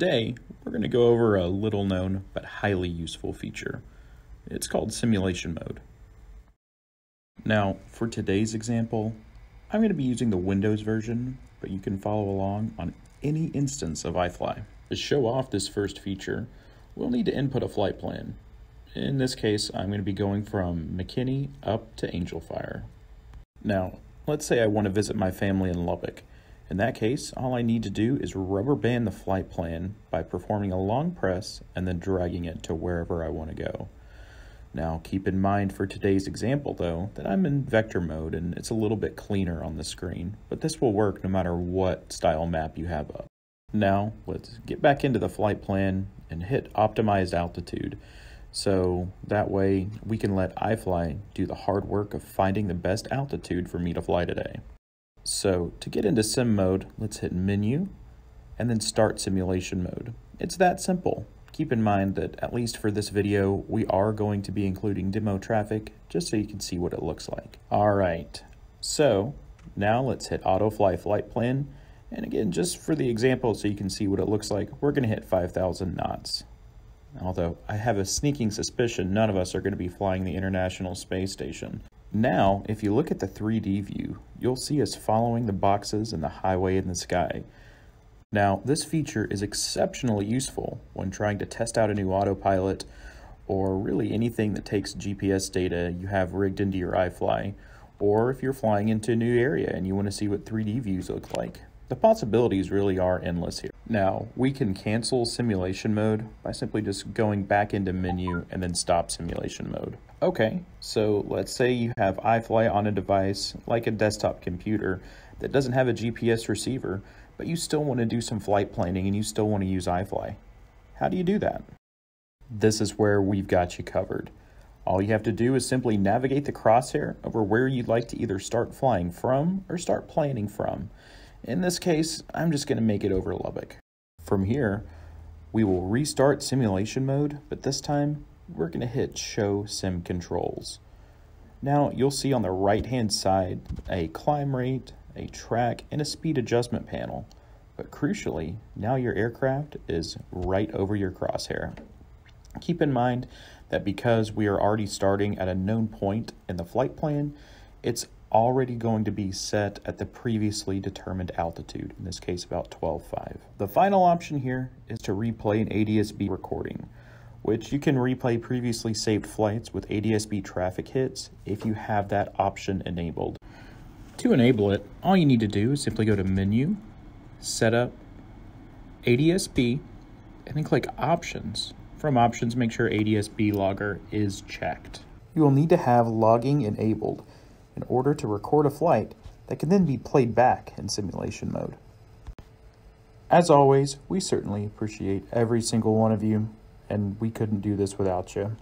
Today, we're going to go over a little known but highly useful feature. It's called simulation mode. Now, for today's example, I'm going to be using the Windows version, but you can follow along on any instance of iFly. To show off this first feature, we'll need to input a flight plan. In this case, I'm going to be going from McKinney up to Angelfire. Now, let's say I want to visit my family in Lubbock. In that case, all I need to do is rubber band the flight plan by performing a long press and then dragging it to wherever I want to go. Now, keep in mind for today's example, though, that I'm in vector mode and it's a little bit cleaner on the screen, but this will work no matter what style map you have up. Now, let's get back into the flight plan and hit optimized altitude. So that way we can let iFly do the hard work of finding the best altitude for me to fly today. So to get into sim mode, let's hit menu and then start simulation mode. It's that simple. Keep in mind that at least for this video, we are going to be including demo traffic just so you can see what it looks like. All right, so now let's hit auto fly flight plan. And again, just for the example so you can see what it looks like, we're gonna hit 5,000 knots. Although I have a sneaking suspicion none of us are gonna be flying the International Space Station. Now, if you look at the 3D view, you'll see us following the boxes and the highway in the sky. Now, this feature is exceptionally useful when trying to test out a new autopilot or really anything that takes GPS data you have rigged into your iFly, or if you're flying into a new area and you want to see what 3D views look like. The possibilities really are endless here. Now, we can cancel simulation mode by simply just going back into menu and then stop simulation mode. Okay, so let's say you have iFly on a device like a desktop computer that doesn't have a GPS receiver, but you still want to do some flight planning and you still want to use iFly. How do you do that? This is where we've got you covered. All you have to do is simply navigate the crosshair over where you'd like to either start flying from or start planning from. In this case, I'm just going to make it over Lubbock. From here, we will restart simulation mode, but this time we're going to hit Show Sim Controls. Now you'll see on the right hand side a climb rate, a track, and a speed adjustment panel. But crucially, now your aircraft is right over your crosshair. Keep in mind that because we are already starting at a known point in the flight plan, it's already going to be set at the previously determined altitude, in this case about 12.5. The final option here is to replay an ADSB recording, which you can replay previously saved flights with ADSB traffic hits if you have that option enabled. To enable it, all you need to do is simply go to Menu, Setup, ADSB, and then click Options. From Options, make sure ADSB logger is checked. You will need to have logging enabled in order to record a flight that can then be played back in simulation mode. As always, we certainly appreciate every single one of you, and we couldn't do this without you.